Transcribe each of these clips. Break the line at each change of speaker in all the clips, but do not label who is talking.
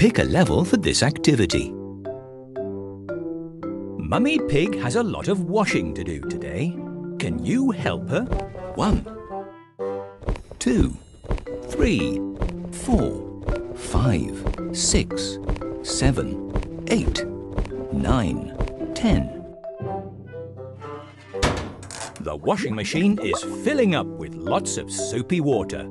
Pick a level for this activity. Mummy Pig has a lot of washing to do today. Can you help her? One, two, three, four, five, six, seven, eight, nine, ten. The washing machine is filling up with lots of soapy water.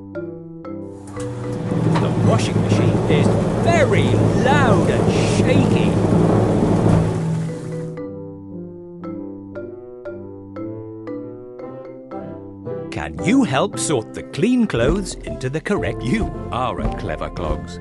The washing machine is very loud and shaky. Can you help sort the clean clothes into the correct? You are a clever clogs.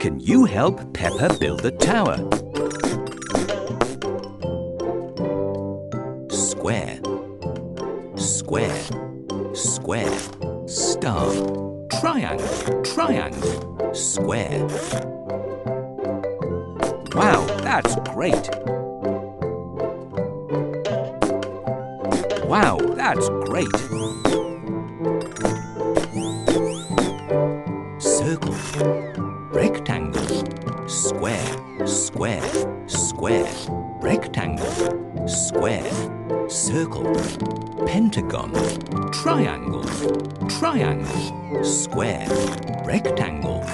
Can you help Peppa build a tower? Square, square, square, star, triangle, triangle, square. Wow, that's great! Wow, that's great! Square, square, square, rectangle, square, circle, pentagon, triangle, triangle, square, rectangle.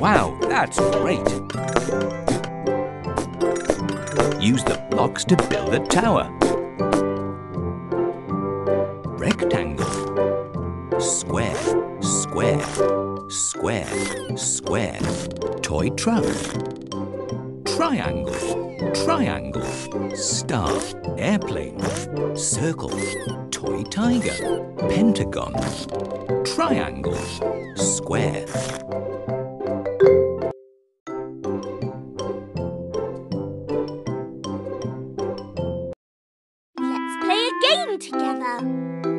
Wow, that's great! Use the blocks to build a tower. Rectangle, square, square, Square, square, toy truck. Triangle, triangle, star, airplane, circle, toy tiger, pentagon, triangle, square. Let's play a game together.